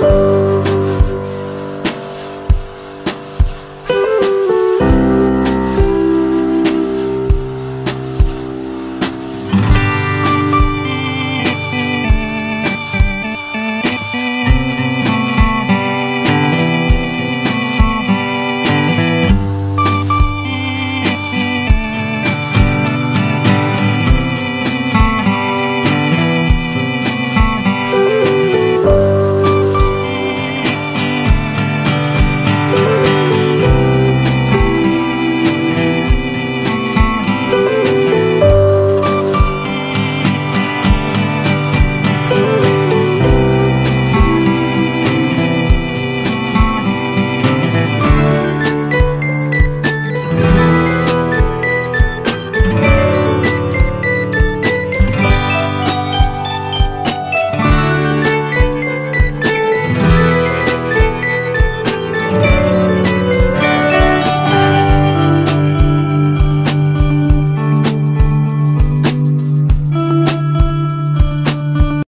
you.